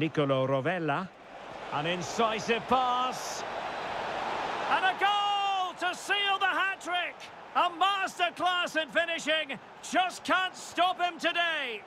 Nicolo Rovella. An incisive pass. And a goal to seal the hat-trick! A masterclass in finishing. Just can't stop him today.